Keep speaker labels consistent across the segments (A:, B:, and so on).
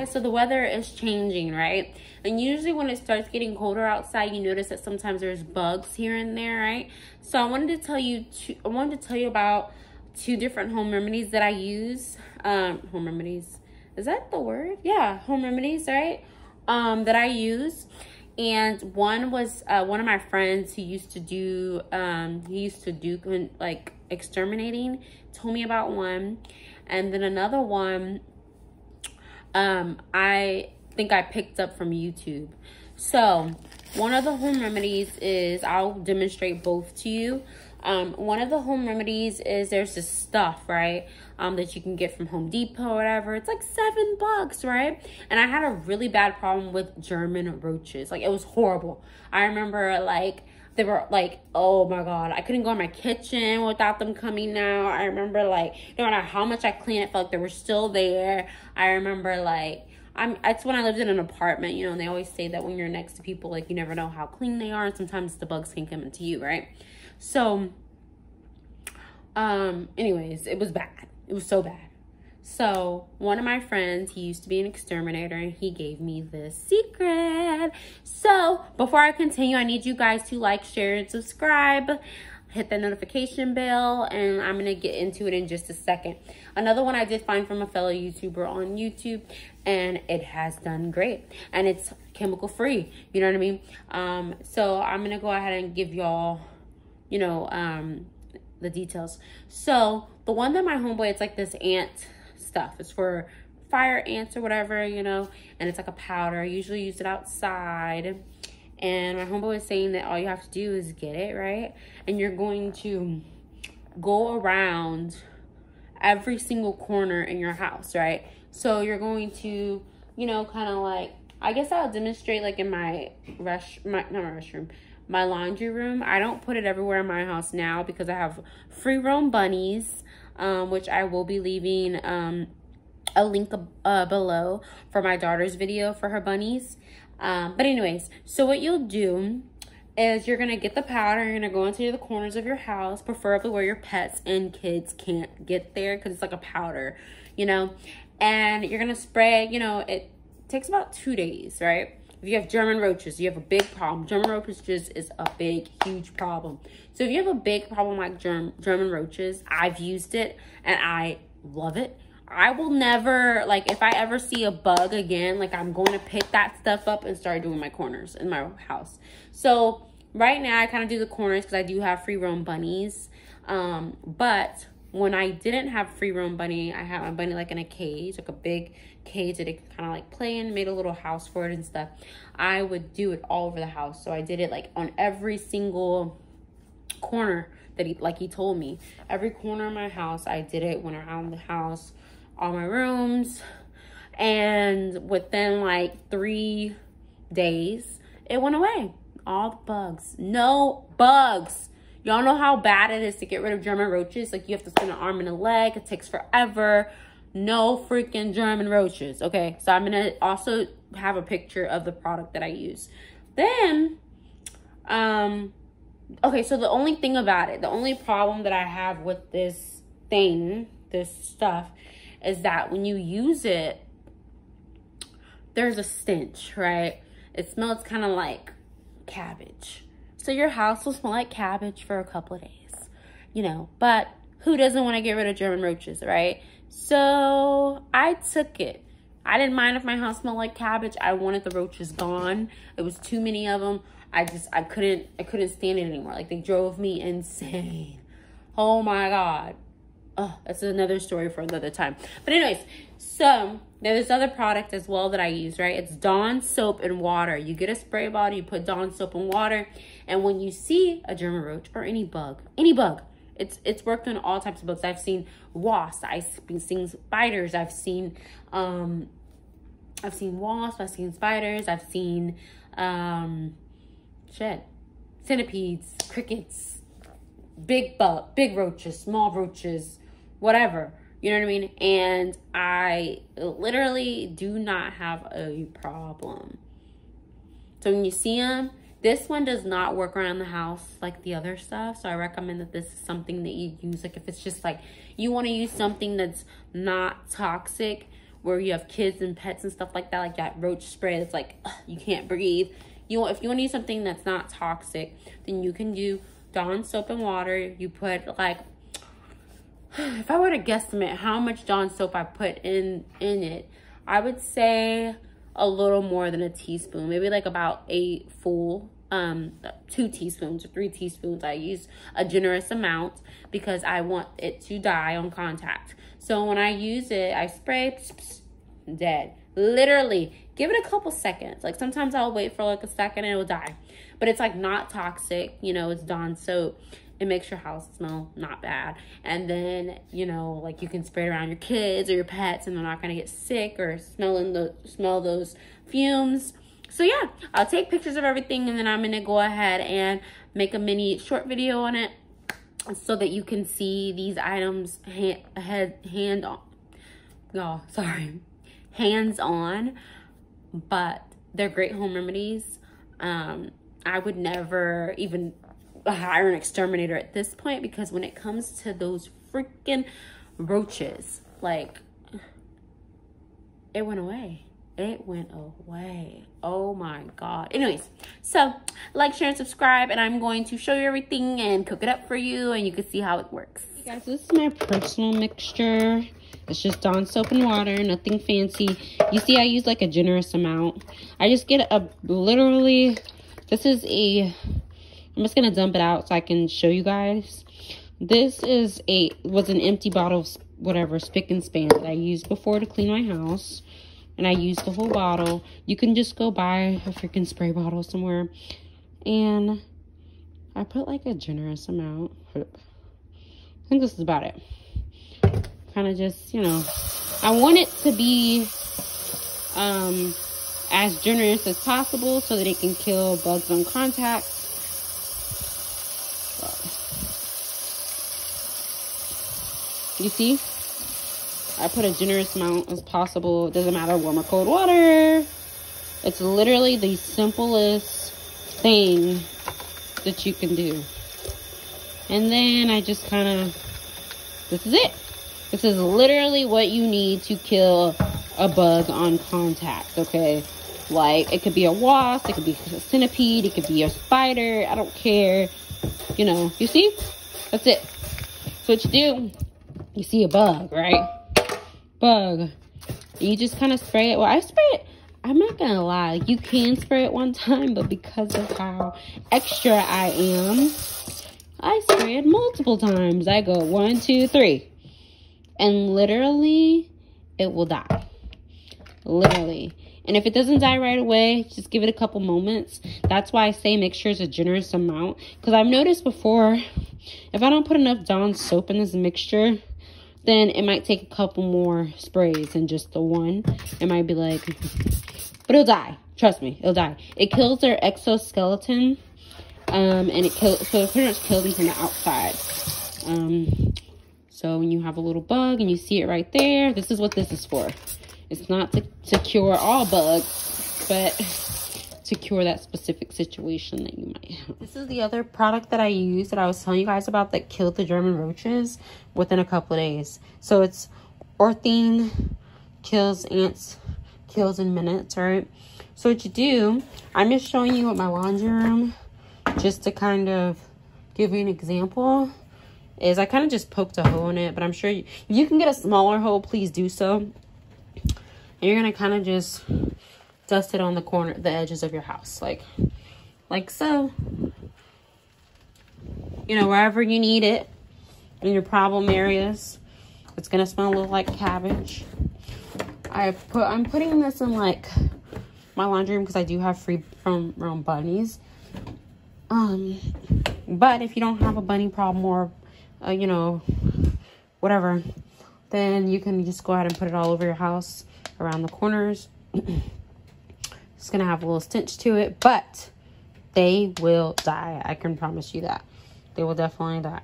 A: guys, so the weather is changing, right? And usually when it starts getting colder outside, you notice that sometimes there's bugs here and there, right? So I wanted to tell you, I wanted to tell you about two different home remedies that I use. Um, home remedies, is that the word? Yeah, home remedies, right? Um, that I use. And one was uh, one of my friends who used to do, um, he used to do like exterminating, told me about one. And then another one um, I think I picked up from YouTube. So one of the home remedies is, I'll demonstrate both to you. Um, one of the home remedies is there's this stuff, right, um, that you can get from Home Depot or whatever. It's like seven bucks, right? And I had a really bad problem with German roaches. Like, it was horrible. I remember, like, they were like, oh my god, I couldn't go in my kitchen without them coming out. I remember like no matter how much I cleaned, it felt like they were still there. I remember like I'm it's when I lived in an apartment, you know, and they always say that when you're next to people, like you never know how clean they are, and sometimes the bugs can come into you, right? So um anyways, it was bad. It was so bad. So one of my friends, he used to be an exterminator and he gave me this secret. So before I continue, I need you guys to like, share, and subscribe. Hit the notification bell and I'm to get into it in just a second. Another one I did find from a fellow YouTuber on YouTube and it has done great. And it's chemical free, you know what I mean? Um, so I'm to go ahead and give y'all, you know, um, the details. So the one that my homeboy, it's like this ant stuff. It's for fire ants or whatever, you know, and it's like a powder. I usually use it outside. And my homeboy was saying that all you have to do is get it, right? And you're going to go around every single corner in your house, right? So you're going to, you know, kind of like, I guess I'll demonstrate like in my rush, my, not my restroom, my laundry room. I don't put it everywhere in my house now because I have free roam bunnies um, which I will be leaving um, a link uh, below for my daughter's video for her bunnies. Um, but anyways, so what you'll do is you're to get the powder. You're to go into the corners of your house, preferably where your pets and kids can't get there because it's like a powder, you know. And you're to spray, you know, it takes about two days, right? If you have German roaches, you have a big problem. German roaches just is a big, huge problem. So if you have a big problem like Germ German roaches, I've used it and I love it. I will never, like, if I ever see a bug again, like, I'm going to pick that stuff up and start doing my corners in my house. So, right now, I kind of do the corners because I do have free roam bunnies. Um, but when I didn't have free roam bunny, I had my bunny like in a cage, like a big cage that it kind of like play in, made a little house for it and stuff. I would do it all over the house. So I did it like on every single corner that he, like he told me. Every corner of my house, I did it, went around the house, all my rooms. And within like three days, it went away. All the bugs. No bugs Y'all know how bad it is to get rid of German roaches. Like you have to spend an arm and a leg. It takes forever. No freaking German roaches. Okay, so I'm gonna also have a picture of the product that I use. Then, um, okay, so the only thing about it, the only problem that I have with this thing, this stuff, is that when you use it, there's a stench, right? It smells kind of like cabbage. So your house will smell like cabbage for a couple of days, you know, but who doesn't want to get rid of German roaches, right? So I took it. I didn't mind if my house smelled like cabbage. I wanted the roaches gone. It was too many of them. I just, I couldn't, I couldn't stand it anymore. Like they drove me insane. Oh my God. Oh, that's another story for another time. But anyways, so there's this other product as well that I use, right? It's Dawn soap and water. You get a spray bottle, you put Dawn soap and water, and when you see a German roach or any bug, any bug, it's it's worked on all types of bugs. I've seen wasps, I've seen spiders, I've seen um I've seen wasps, I've seen spiders, I've seen um shit, centipedes, crickets, big bug, big roaches, small roaches, whatever. You know what I mean? And I literally do not have a problem. So when you see them, this one does not work around the house like the other stuff. So I recommend that this is something that you use. Like if it's just like you want to use something that's not toxic where you have kids and pets and stuff like that, like that roach spray that's like ugh, you can't breathe. You know, if you want to use something that's not toxic, then you can do Dawn soap and water. You put like if I were to guesstimate how much Dawn soap I put in in it, I would say a little more than a teaspoon, maybe like about eight full um two teaspoons or three teaspoons. I use a generous amount because i want it to die on contact. So when i use it i spray pss, dead. Literally give it a couple seconds. Like sometimes i'll wait for like a second and it will die. But it's like not toxic you know it's dawn soap it makes your house smell not bad and then you know like you can spray it around your kids or your pets and they're not going to get sick or smelling the smell those fumes so yeah, I'll take pictures of everything and then I'm going to go ahead and make a mini short video on it so that you can see these items hand, head, hand on. Oh, sorry. Hands on, but they're great home remedies. Um, I would never even hire an exterminator at this point because when it comes to those freaking roaches, like, it went away. It went away. Oh my god. Anyways so like share and subscribe and i'm going to show you everything and cook it up for you and you can see how it works. Guys this is my personal mixture. It's just Dawn soap and water nothing fancy. You see i use like a generous amount. I just get a literally this is a i'm just gonna dump it out so i can show you guys this is a was an empty bottle of whatever Spic and Span that i used before to clean my house and I used the whole bottle. You can just go buy a freaking spray bottle somewhere. And I put like a generous amount. I think this is about it. Kind of just, you know, I want it to be um, as generous as possible so that it can kill bugs on contact. You see? I put a generous amount as possible. It doesn't matter warm or cold water. It's literally the simplest thing that you can do. And then I just kind of, this is it. This is literally what you need to kill a bug on contact, okay? Like, it could be a wasp, it could be a centipede, it could be a spider, I don't care. You know, you see? That's it. So what you do, you see a bug, right? bug. You just kind of spray it. Well, I spray it. I'm not going to lie. You can spray it one time, but because of how extra I am, I spray it multiple times. I go one, two, three. And literally, it will die. Literally. And if it doesn't die right away, just give it a couple moments. That's why I say make sure it's a generous amount. Because I've noticed before, if I don't put enough Dawn soap in this mixture, then it might take a couple more sprays than just the one. It might be like, but it'll die. Trust me, it'll die. It kills their exoskeleton, um, and it kills, so it pretty much kills them from the outside. Um, so when you have a little bug and you see it right there, this is what this is for. It's not to, to cure all bugs, but to cure that specific situation that you might have. This is the other product that I use that I was telling you guys about that killed the German roaches within a couple of days. So it's Orthene, kills ants, kills in minutes, right? So what you do, I'm just showing you what my laundry room, just to kind of give you an example, is I kind of just poked a hole in it, but I'm sure you, you can get a smaller hole, please do so. And you're going to kind of just dust it on the corner, the edges of your house, like, like so. You know, wherever you need it, in your problem areas. It's gonna smell a little like cabbage. I put, I'm putting this in like my laundry room because I do have free from, from bunnies. Um, but if you don't have a bunny problem or, uh, you know, whatever, then you can just go ahead and put it all over your house around the corners. It's going to have a little stench to it, but they will die. I can promise you that. They will definitely die.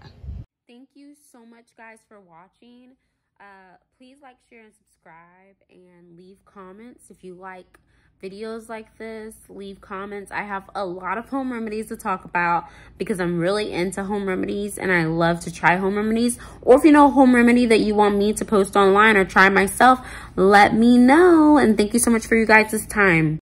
A: Thank you so much, guys, for watching. Uh, please like, share, and subscribe, and leave comments if you like videos like this, leave comments. I have a lot of home remedies to talk about because I'm really into home remedies and I love to try home remedies. Or if you know a home remedy that you want me to post online or try myself, let me know. And thank you so much for you guys' time.